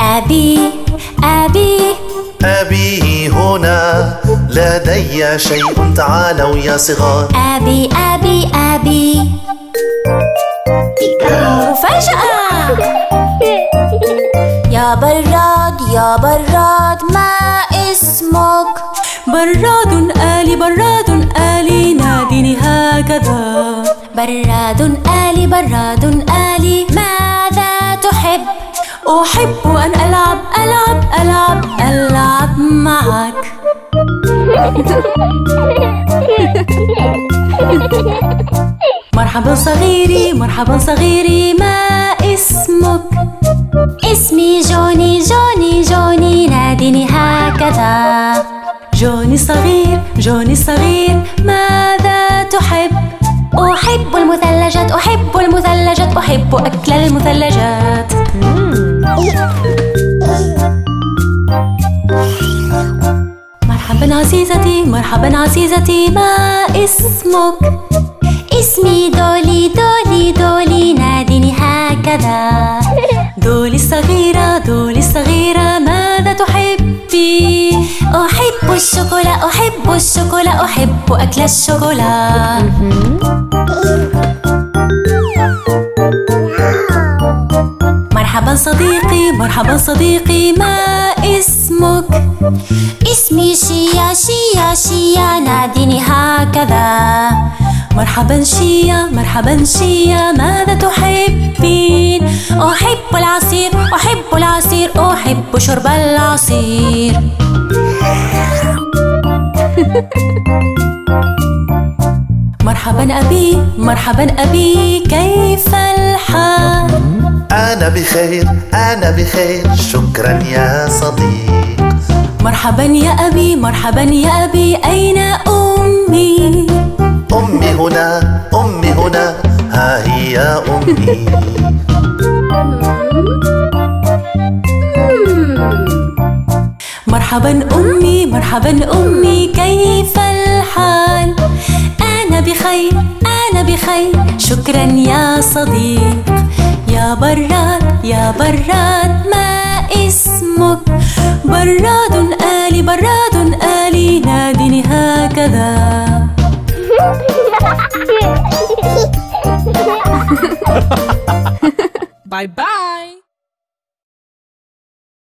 أبي أبي. أبي هنا لدي شيء تعالوا يا صغار. أبي أبي أبي. مفاجأة يا براد يا براد ما اسمك؟ براد آلي براد هكذا براد آلي براد آلي ماذا تحب؟ أحب أن ألعب ألعب ألعب ألعب معك. مرحبا صغيري مرحبا صغيري ما اسمك؟ اسمي جوني جوني جوني ناديني هكذا. جوني صغير جوني صغير تحب أحب المثلجات أحب المثلجات أحب أكل المثلجات. مرحبا عزيزتي مرحبا عزيزتي ما اسمك؟ اسمي دولي دولي دولي ناديني هكذا. دولي الصغيرة دولي الصغيرة ماذا تحبي؟ أحب الشوكولا أحب الشوكولا أحب أكل الشوكولا. صديقي مرحبا صديقي ما اسمك؟ اسمي شيا شيا شيا ناديني هكذا. مرحبا شيا مرحبا شيا ماذا تحبين؟ أحب العصير أحب العصير أحب شرب العصير. مرحبا أبي مرحبا أبي كيف الحال؟ بخير أنا بخير. شكرا يا صديق. مرحبا يا أبي مرحبا يا أبي. أين أمي؟ أمي هنا أمي هنا. ها هي أمي. مرحبا أمي مرحبا أمي. كيف الحال؟ أنا بخير أنا بخير. شكرا يا صديق. يا براد يا براد ما اسمك براد آلي براد آلي ناديني هكذا Bye bye.